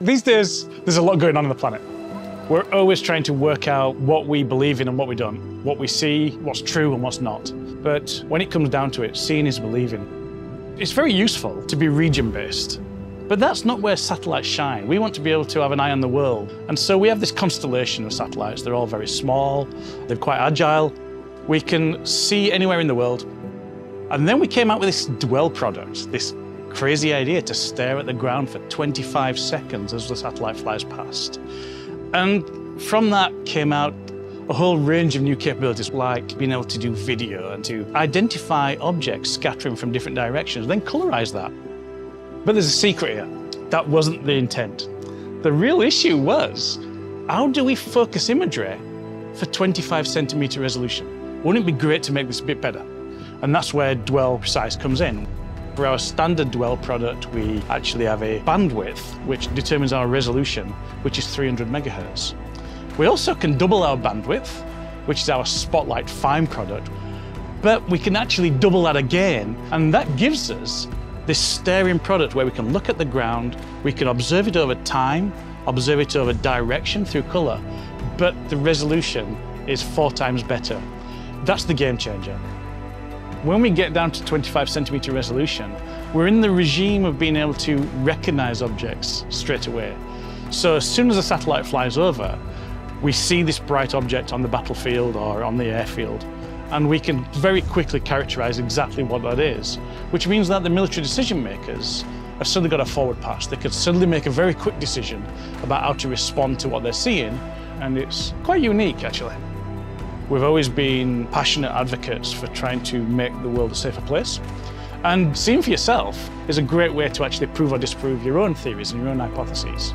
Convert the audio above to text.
These days, there's a lot going on on the planet. We're always trying to work out what we believe in and what we don't, what we see, what's true and what's not. But when it comes down to it, seeing is believing. It's very useful to be region-based, but that's not where satellites shine. We want to be able to have an eye on the world. And so we have this constellation of satellites. They're all very small, they're quite agile. We can see anywhere in the world. And then we came out with this Dwell product, this crazy idea to stare at the ground for 25 seconds as the satellite flies past. And from that came out a whole range of new capabilities, like being able to do video and to identify objects scattering from different directions, then colorize that. But there's a secret here. That wasn't the intent. The real issue was, how do we focus imagery for 25 centimeter resolution? Wouldn't it be great to make this a bit better? And that's where Dwell Precise comes in. For our standard Dwell product, we actually have a bandwidth which determines our resolution, which is 300 megahertz. We also can double our bandwidth, which is our Spotlight Fine product, but we can actually double that again, and that gives us this staring product where we can look at the ground, we can observe it over time, observe it over direction through color, but the resolution is four times better. That's the game changer. When we get down to 25 centimeter resolution, we're in the regime of being able to recognize objects straight away. So as soon as a satellite flies over, we see this bright object on the battlefield or on the airfield, and we can very quickly characterize exactly what that is, which means that the military decision makers have suddenly got a forward pass. They can suddenly make a very quick decision about how to respond to what they're seeing, and it's quite unique, actually. We've always been passionate advocates for trying to make the world a safer place. And seeing for yourself is a great way to actually prove or disprove your own theories and your own hypotheses.